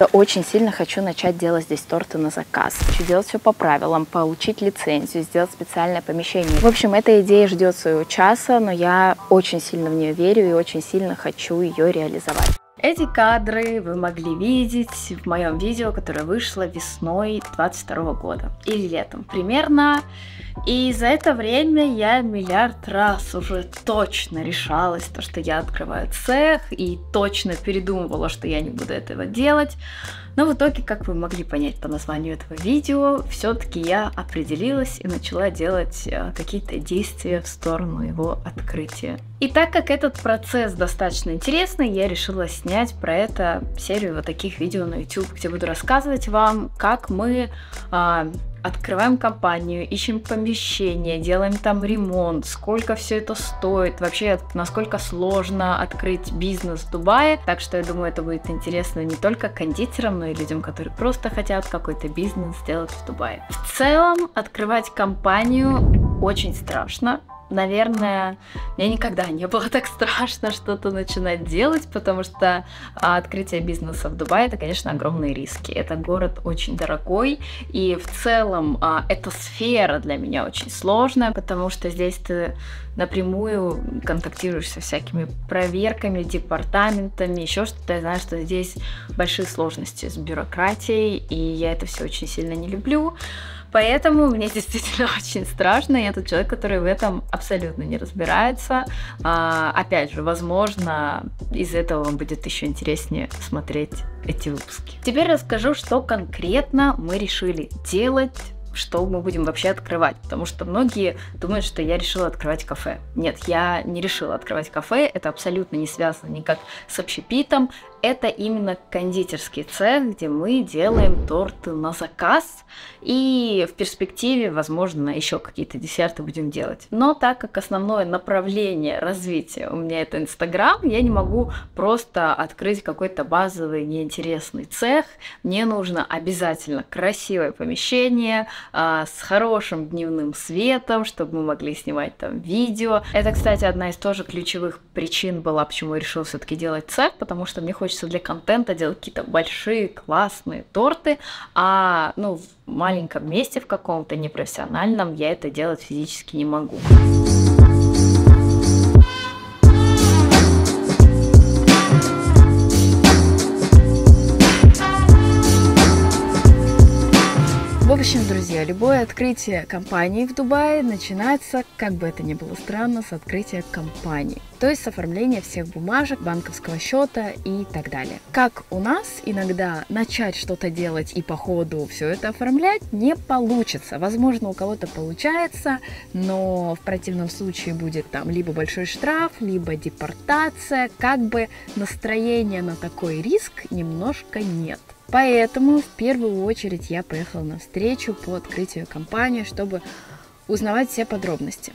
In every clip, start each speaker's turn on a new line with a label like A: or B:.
A: Я очень сильно хочу начать делать здесь торты на заказ. Хочу делать все по правилам, получить лицензию, сделать специальное помещение. В общем, эта идея ждет своего часа, но я очень сильно в нее верю и очень сильно хочу ее реализовать. Эти кадры вы могли видеть в моем видео, которое вышло весной 22 года или летом примерно. И за это время я миллиард раз уже точно решалась, то, что я открываю цех, и точно передумывала, что я не буду этого делать. Но в итоге, как вы могли понять по названию этого видео, все-таки я определилась и начала делать э, какие-то действия в сторону его открытия. И так как этот процесс достаточно интересный, я решила снять про это серию вот таких видео на YouTube, где буду рассказывать вам, как мы а, открываем компанию, ищем помещение, делаем там ремонт, сколько все это стоит, вообще насколько сложно открыть бизнес в Дубае. Так что я думаю, это будет интересно не только кондитерам, но и людям, которые просто хотят какой-то бизнес сделать в Дубае. В целом, открывать компанию очень страшно, наверное, мне никогда не было так страшно что-то начинать делать, потому что а, открытие бизнеса в Дубае это, конечно, огромные риски. Это город очень дорогой, и в целом а, эта сфера для меня очень сложная, потому что здесь ты напрямую контактируешь со всякими проверками, департаментами, еще что-то. Я знаю, что здесь большие сложности с бюрократией, и я это все очень сильно не люблю. Поэтому мне действительно очень страшно. Я тот человек, который в этом абсолютно не разбирается. А, опять же, возможно, из этого вам будет еще интереснее смотреть эти выпуски. Теперь расскажу, что конкретно мы решили делать что мы будем вообще открывать, потому что многие думают, что я решила открывать кафе. Нет, я не решила открывать кафе, это абсолютно не связано никак с общепитом, это именно кондитерский цех, где мы делаем торты на заказ, и в перспективе, возможно, еще какие-то десерты будем делать. Но так как основное направление развития у меня это Инстаграм, я не могу просто открыть какой-то базовый неинтересный цех. Мне нужно обязательно красивое помещение а, с хорошим дневным светом, чтобы мы могли снимать там видео. Это, кстати, одна из тоже ключевых причин была, почему я решила все-таки делать цех, потому что мне хочется для контента делать какие-то большие классные торты, а ну, в маленьком месте в каком-то непрофессиональном я это делать физически не могу. В общем, друзья, любое открытие компании в Дубае начинается, как бы это ни было странно, с открытия компании то есть с оформления всех бумажек, банковского счета и так далее. Как у нас иногда начать что-то делать и по ходу все это оформлять не получится. Возможно, у кого-то получается, но в противном случае будет там либо большой штраф, либо депортация, как бы настроения на такой риск немножко нет. Поэтому в первую очередь я поехала на встречу по открытию компании, чтобы узнавать все подробности.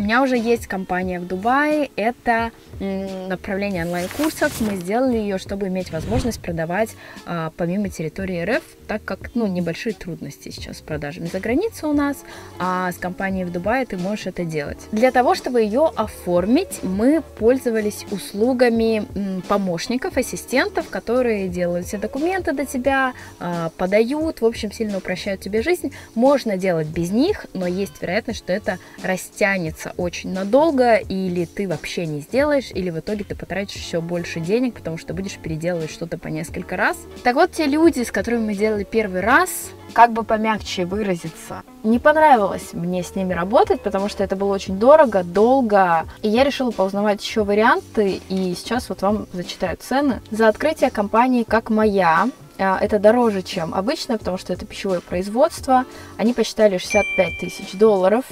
A: У меня уже есть компания в Дубае, это направление онлайн-курсов. Мы сделали ее, чтобы иметь возможность продавать а, помимо территории РФ, так как ну, небольшие трудности сейчас с продажами за границей у нас, а с компанией в Дубае ты можешь это делать. Для того, чтобы ее оформить, мы пользовались услугами помощников, ассистентов, которые делают все документы до тебя, а, подают, в общем, сильно упрощают тебе жизнь. Можно делать без них, но есть вероятность, что это растянется очень надолго, или ты вообще не сделаешь, или в итоге ты потратишь еще больше денег, потому что будешь переделывать что-то по несколько раз. Так вот, те люди, с которыми мы делали первый раз, как бы помягче выразиться, не понравилось мне с ними работать, потому что это было очень дорого, долго, и я решила поузнавать еще варианты, и сейчас вот вам зачитаю цены. За открытие компании «Как моя» а, это дороже, чем обычно, потому что это пищевое производство. Они посчитали 65 тысяч долларов.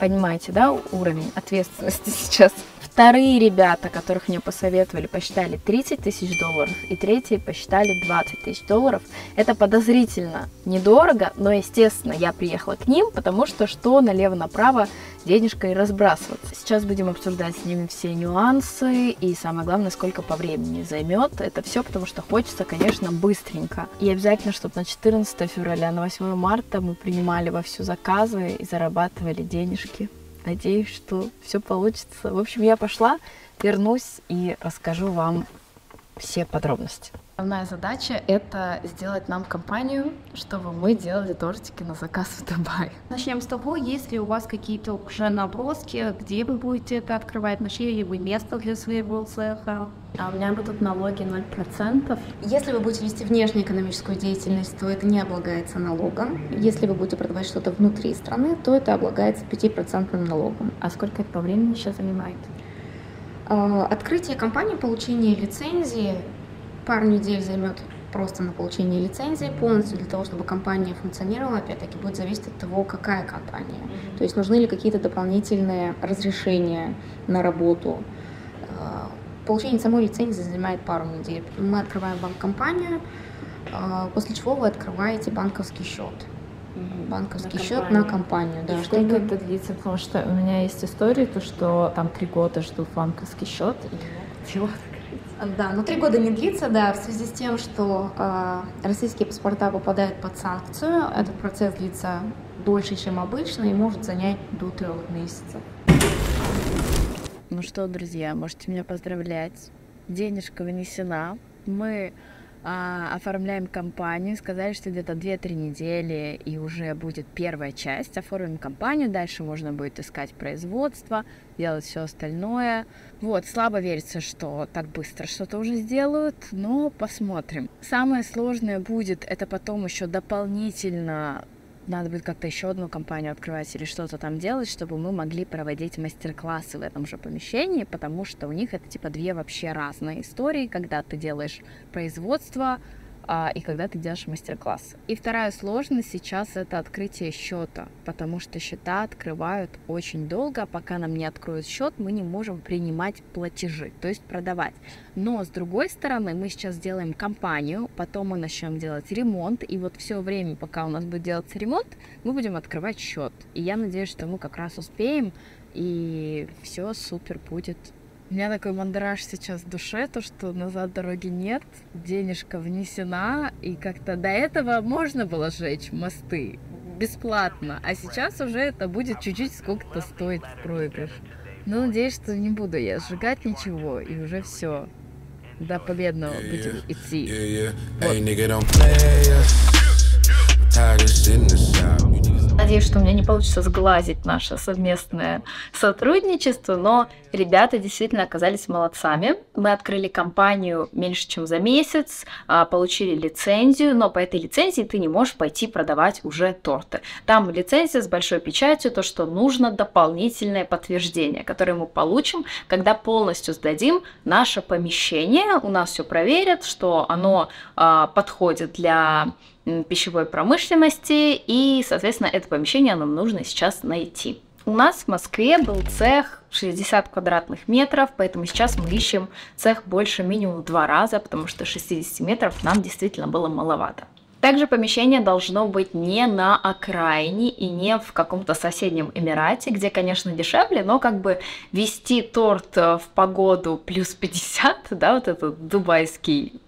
A: Понимаете, да, уровень ответственности сейчас? Вторые ребята, которых мне посоветовали, посчитали 30 тысяч долларов, и третьи посчитали 20 тысяч долларов. Это подозрительно недорого, но, естественно, я приехала к ним, потому что что налево-направо денежкой разбрасываться. Сейчас будем обсуждать с ними все нюансы и самое главное, сколько по времени займет. Это все, потому что хочется, конечно, быстренько. И обязательно, чтобы на 14 февраля, на 8 марта мы принимали во всю заказы и зарабатывали денежки. Надеюсь, что все получится. В общем, я пошла, вернусь и расскажу вам все подробности. Основная задача — это сделать нам компанию, чтобы мы делали тортики на заказ в Дубае.
B: Начнем с того, есть ли у вас какие-то уже наброски, где вы будете это открывать, нашли ли вы место для своего цеха?
A: А у меня будут налоги 0%.
B: Если вы будете вести внешнюю экономическую деятельность, то это не облагается налогом. Если вы будете продавать что-то внутри страны, то это облагается 5% налогом.
A: А сколько это по времени сейчас занимает?
B: А, открытие компании, получение лицензии пару недель займет просто на получение лицензии полностью для того, чтобы компания функционировала, опять-таки будет зависеть от того, какая компания. Mm-hmm. То есть нужны ли какие-то дополнительные разрешения на работу. А, получение самой лицензии занимает пару недель. Мы открываем вам компанию, а, после чего вы открываете банковский счет. Банковский на счет на компанию,
A: да. И сколько это длится? Потому что у меня есть история, то что там три года ждут банковский счет и могут
B: да, но три года не длится, да, в связи с тем, что э, российские паспорта попадают под санкцию. Этот процесс длится дольше, чем обычно, и может занять до трех месяцев.
A: Ну что, друзья, можете меня поздравлять. Денежка вынесена. Мы а, оформляем компанию, сказали, что где-то 2-3 недели и уже будет первая часть. Оформим компанию, дальше можно будет искать производство, делать все остальное. Вот, слабо верится, что так быстро что-то уже сделают, но посмотрим. Самое сложное будет это потом еще дополнительно надо будет как-то еще одну компанию открывать или что-то там делать, чтобы мы могли проводить мастер-классы в этом же помещении, потому что у них это типа две вообще разные истории, когда ты делаешь производство, и когда ты делаешь мастер-класс. И вторая сложность сейчас это открытие счета, потому что счета открывают очень долго, а пока нам не откроют счет, мы не можем принимать платежи, то есть продавать. Но с другой стороны, мы сейчас делаем компанию, потом мы начнем делать ремонт, и вот все время, пока у нас будет делаться ремонт, мы будем открывать счет. И я надеюсь, что мы как раз успеем, и все супер будет у меня такой мандраж сейчас в душе, то, что назад дороги нет, денежка внесена, и как-то до этого можно было сжечь мосты бесплатно, а сейчас уже это будет чуть-чуть сколько-то стоит в проигрыш. Но надеюсь, что не буду я сжигать ничего, и уже все. До победного будем идти. Вот. Надеюсь, что у меня не получится сглазить наше совместное сотрудничество, но ребята действительно оказались молодцами. Мы открыли компанию меньше, чем за месяц, а, получили лицензию, но по этой лицензии ты не можешь пойти продавать уже торты. Там лицензия с большой печатью, то, что нужно дополнительное подтверждение, которое мы получим, когда полностью сдадим наше помещение. У нас все проверят, что оно а, подходит для пищевой промышленности, и, соответственно, это помещение нам нужно сейчас найти. У нас в Москве был цех 60 квадратных метров, поэтому сейчас мы ищем цех больше минимум в два раза, потому что 60 метров нам действительно было маловато. Также помещение должно быть не на окраине и не в каком-то соседнем Эмирате, где, конечно, дешевле, но как бы вести торт в погоду плюс 50, да, вот этот дубайский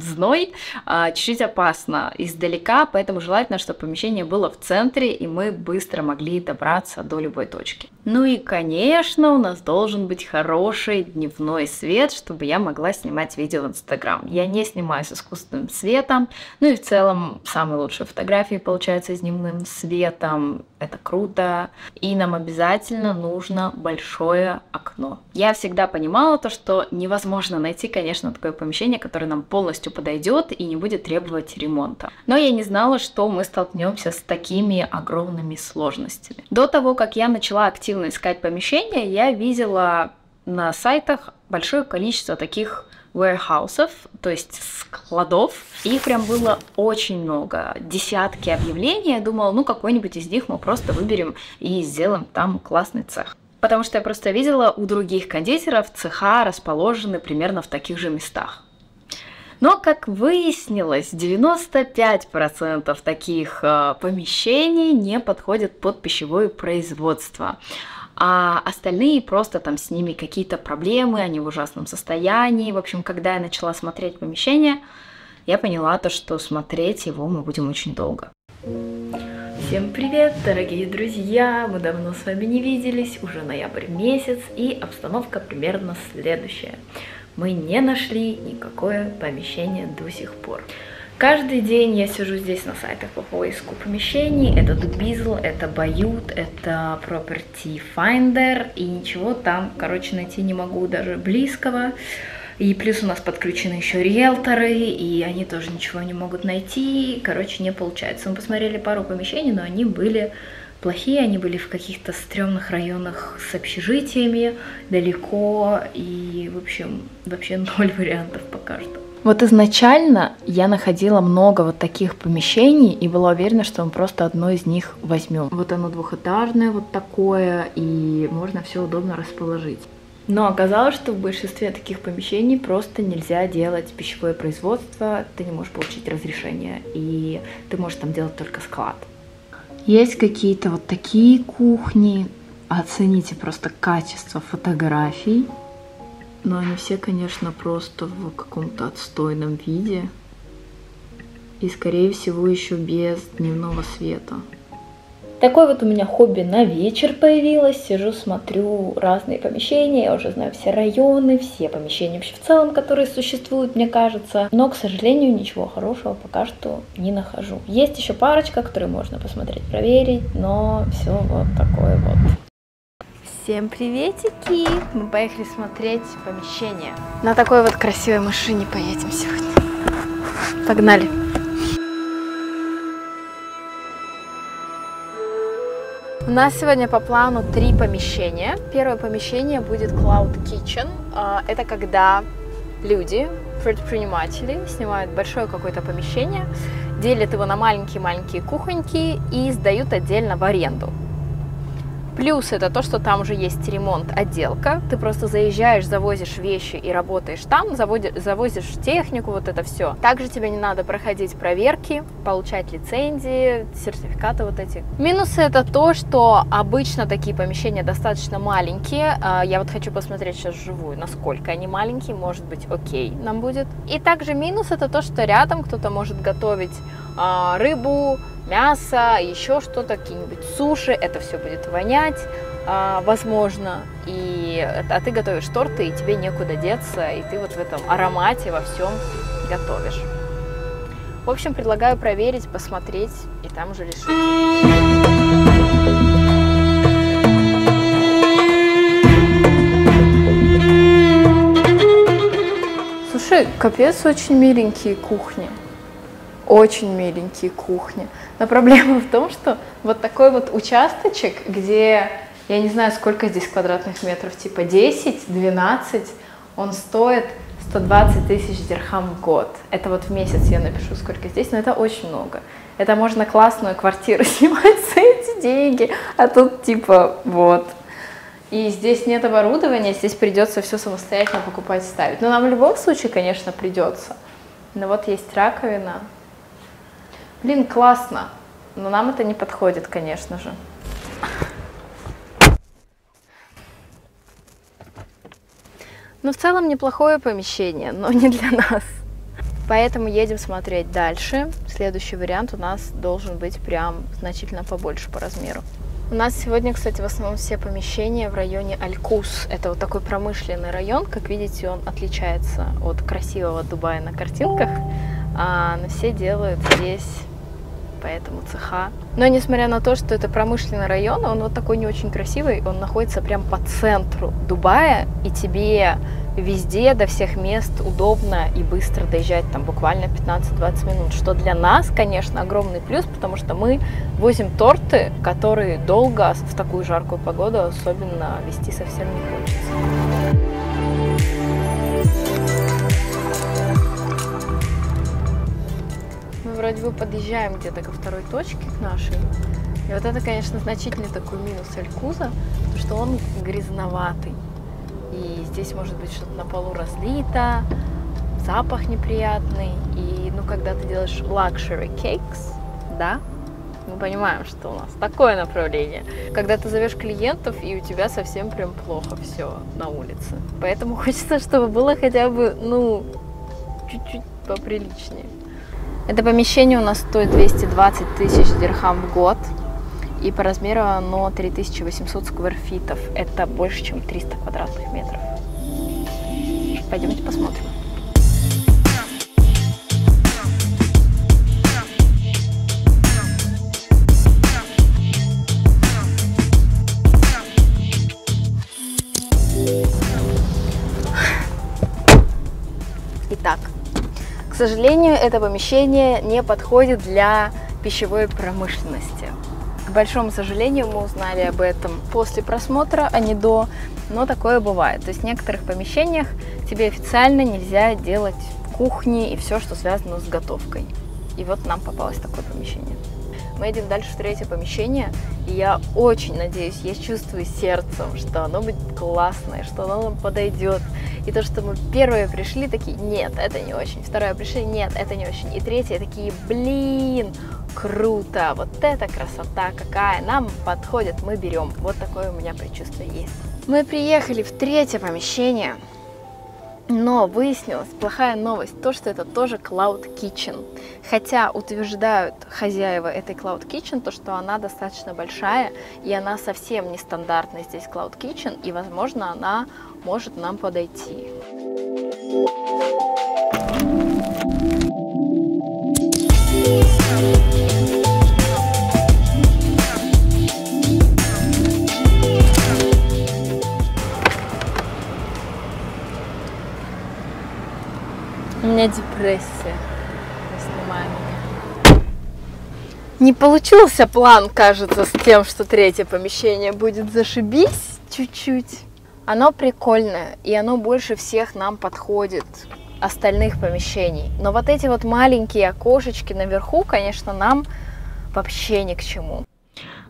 A: зной, а, чуть-чуть опасно издалека, поэтому желательно, чтобы помещение было в центре, и мы быстро могли добраться до любой точки. Ну и, конечно, у нас должен быть хороший дневной свет, чтобы я могла снимать видео в Инстаграм. Я не снимаю с искусственным светом, ну и в целом самые лучшие фотографии получаются с дневным светом, это круто, и нам обязательно нужно большое окно. Я всегда понимала то, что невозможно найти, конечно, такое помещение, которое нам полностью подойдет и не будет требовать ремонта. Но я не знала, что мы столкнемся с такими огромными сложностями. До того, как я начала активно искать помещение, я видела на сайтах большое количество таких warehouse, то есть складов. Их прям было очень много, десятки объявлений. Я думала, ну какой-нибудь из них мы просто выберем и сделаем там классный цех. Потому что я просто видела у других кондитеров цеха расположены примерно в таких же местах. Но, как выяснилось, 95% таких э, помещений не подходят под пищевое производство а остальные просто там с ними какие-то проблемы, они в ужасном состоянии. В общем, когда я начала смотреть помещение, я поняла то, что смотреть его мы будем очень долго. Всем привет, дорогие друзья! Мы давно с вами не виделись, уже ноябрь месяц, и обстановка примерно следующая. мы не нашли никакое помещение до сих пор. Каждый день я сижу здесь на сайтах по поиску помещений. Это Dubizl, это Bayut, это Property Finder. И ничего там, короче, найти не могу даже близкого. И плюс у нас подключены еще риэлторы, и они тоже ничего не могут найти. Короче, не получается. Мы посмотрели пару помещений, но они были плохие, они были в каких-то стрёмных районах с общежитиями, далеко, и, в общем, вообще ноль вариантов пока что. Вот изначально я находила много вот таких помещений и была уверена, что мы просто одно из них возьмем. Вот оно двухэтажное вот такое, и можно все удобно расположить. Но оказалось, что в большинстве таких помещений просто нельзя делать пищевое производство, ты не можешь получить разрешение, и ты можешь там делать только склад. Есть какие-то вот такие кухни, оцените просто качество фотографий, но они все, конечно, просто в каком-то отстойном виде. И, скорее всего, еще без дневного света. Такое вот у меня хобби на вечер появилось. Сижу, смотрю разные помещения. Я уже знаю все районы, все помещения вообще в целом, которые существуют, мне кажется. Но, к сожалению, ничего хорошего пока что не нахожу. Есть еще парочка, которые можно посмотреть, проверить, но все вот такое вот. Всем приветики! Мы поехали смотреть помещение. На такой вот красивой машине поедем сегодня. Погнали! У нас сегодня по плану три помещения. Первое помещение будет Cloud Kitchen. А, это когда люди, предприниматели, снимают большое какое-то помещение, делят его на маленькие-маленькие кухоньки и сдают отдельно в аренду. Плюс это то, что там уже есть ремонт, отделка. Ты просто заезжаешь, завозишь вещи и работаешь там, завозишь технику, вот это все. Также тебе не надо проходить проверки, получать лицензии, сертификаты вот эти. Минусы это то, что обычно такие помещения достаточно маленькие. А, я вот хочу посмотреть сейчас вживую, насколько они маленькие, может быть окей нам будет. И также минус это то, что рядом кто-то может готовить а, рыбу, мясо, еще что-то, какие-нибудь суши, это все будет вонять, а, возможно, и, а ты готовишь торты, и тебе некуда деться, и ты вот в этом аромате во всем готовишь. В общем, предлагаю проверить, посмотреть, и там уже решить. Слушай, капец, очень миленькие кухни очень миленькие кухни. Но проблема в том, что вот такой вот участочек, где я не знаю, сколько здесь квадратных метров, типа 10, 12, он стоит 120 тысяч дирхам в год. Это вот в месяц я напишу, сколько здесь, но это очень много. Это можно классную квартиру снимать за эти деньги, а тут типа вот. И здесь нет оборудования, здесь придется все самостоятельно покупать и ставить. Но нам в любом случае, конечно, придется. Но вот есть раковина, Блин, классно. Но нам это не подходит, конечно же. Ну, в целом неплохое помещение, но не для нас. Поэтому едем смотреть дальше. Следующий вариант у нас должен быть прям значительно побольше по размеру. У нас сегодня, кстати, в основном все помещения в районе Алькус. Это вот такой промышленный район. Как видите, он отличается от красивого Дубая на картинках. А, но все делают здесь поэтому цеха. Но несмотря на то, что это промышленный район, он вот такой не очень красивый, он находится прям по центру Дубая, и тебе везде, до всех мест удобно и быстро доезжать, там буквально 15-20 минут, что для нас, конечно, огромный плюс, потому что мы возим торты, которые долго в такую жаркую погоду особенно вести совсем не хочется. Вроде бы подъезжаем где-то ко второй точке, к нашей. И вот это, конечно, значительный такой минус Алькуза, что он грязноватый. И здесь может быть что-то на полу разлито, запах неприятный. И, ну, когда ты делаешь luxury cakes, да, мы понимаем, что у нас такое направление. Когда ты зовешь клиентов, и у тебя совсем прям плохо все на улице. Поэтому хочется, чтобы было хотя бы, ну, чуть-чуть поприличнее. Это помещение у нас стоит 220 тысяч дирхам в год. И по размеру оно 3800 скверфитов. Это больше, чем 300 квадратных метров. Пойдемте посмотрим. Сожалению, это помещение не подходит для пищевой промышленности. К большому сожалению, мы узнали об этом после просмотра, а не до, но такое бывает. То есть в некоторых помещениях тебе официально нельзя делать кухни и все, что связано с готовкой. И вот нам попалось такое помещение. Мы идем дальше в третье помещение, и я очень надеюсь, я чувствую сердцем, что оно будет классное, что оно нам подойдет. И то, что мы первые пришли, такие, нет, это не очень. Второе пришли, нет, это не очень. И третье, такие, блин, круто, вот это красота какая, нам подходит, мы берем. Вот такое у меня предчувствие есть. Мы приехали в третье помещение, но выяснилась плохая новость, то, что это тоже Cloud Kitchen. Хотя утверждают хозяева этой Cloud Kitchen, то, что она достаточно большая, и она совсем нестандартная здесь Cloud Kitchen, и, возможно, она может нам подойти. У меня депрессия. Не получился план, кажется, с тем, что третье помещение будет зашибись чуть-чуть. Оно прикольное, и оно больше всех нам подходит остальных помещений. Но вот эти вот маленькие окошечки наверху, конечно, нам вообще ни к чему.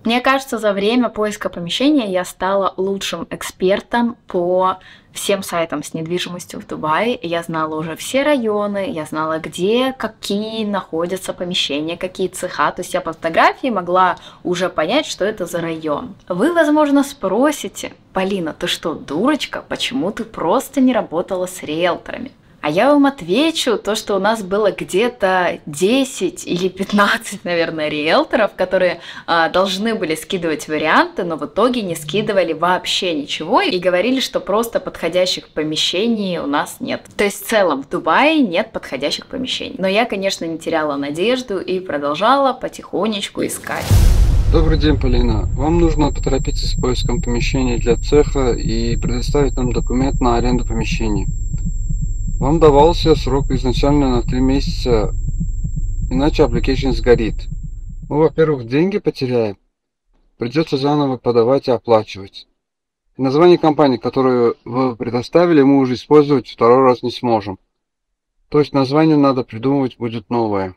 A: Мне кажется, за время поиска помещения я стала лучшим экспертом по всем сайтам с недвижимостью в Дубае. Я знала уже все районы, я знала, где какие находятся помещения, какие цеха. То есть я по фотографии могла уже понять, что это за район. Вы, возможно, спросите, Полина, ты что, дурочка? Почему ты просто не работала с риэлторами? А я вам отвечу, то, что у нас было где-то 10 или 15, наверное, риэлторов, которые а, должны были скидывать варианты, но в итоге не скидывали вообще ничего и говорили, что просто подходящих помещений у нас нет. То есть в целом в Дубае нет подходящих помещений. Но я, конечно, не теряла надежду и продолжала потихонечку искать.
C: Добрый день, Полина. Вам нужно поторопиться с поиском помещения для цеха и предоставить нам документ на аренду помещений. Вам давался срок изначально на 3 месяца, иначе application сгорит. Мы, во-первых, деньги потеряем, придется заново подавать и оплачивать. название компании, которую вы предоставили, мы уже использовать второй раз не сможем. То есть название надо придумывать будет новое.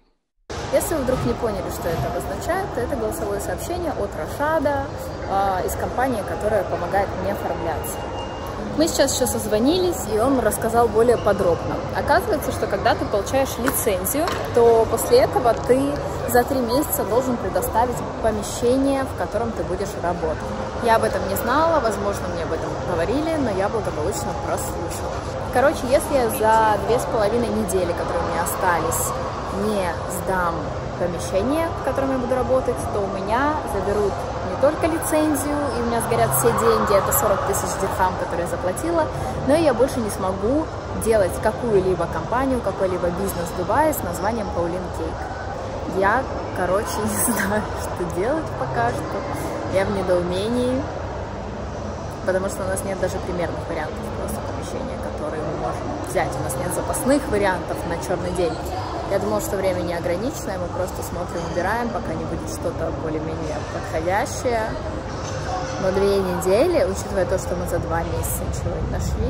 A: Если вы вдруг не поняли, что это означает, то это голосовое сообщение от Рашада э, из компании, которая помогает мне оформляться. Мы сейчас еще созвонились, и он рассказал более подробно. Оказывается, что когда ты получаешь лицензию, то после этого ты за три месяца должен предоставить помещение, в котором ты будешь работать. Я об этом не знала, возможно, мне об этом говорили, но я благополучно прослушала. Короче, если я за две с половиной недели, которые у меня остались, не сдам помещение, в котором я буду работать, то у меня заберут только лицензию, и у меня сгорят все деньги, это 40 тысяч дирхам, которые я заплатила, но я больше не смогу делать какую-либо компанию, какой-либо бизнес в Дубае с названием Паулин Кейк. Я, короче, не знаю, что делать пока что. Я в недоумении, потому что у нас нет даже примерных вариантов просто помещения, которые мы можем взять. У нас нет запасных вариантов на черный день. Я думала, что время не ограниченное, мы просто смотрим, выбираем, пока не будет что-то более-менее подходящее. Но две недели, учитывая то, что мы за два месяца ничего не нашли,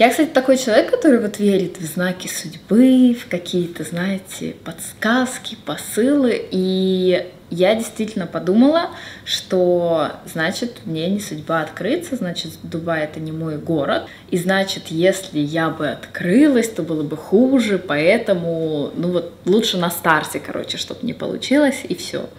A: я, кстати, такой человек, который вот верит в знаки судьбы, в какие-то, знаете, подсказки, посылы. И я действительно подумала, что значит мне не судьба открыться, значит Дубай это не мой город, и значит если я бы открылась, то было бы хуже, поэтому ну вот лучше на старте, короче, чтобы не получилось и все.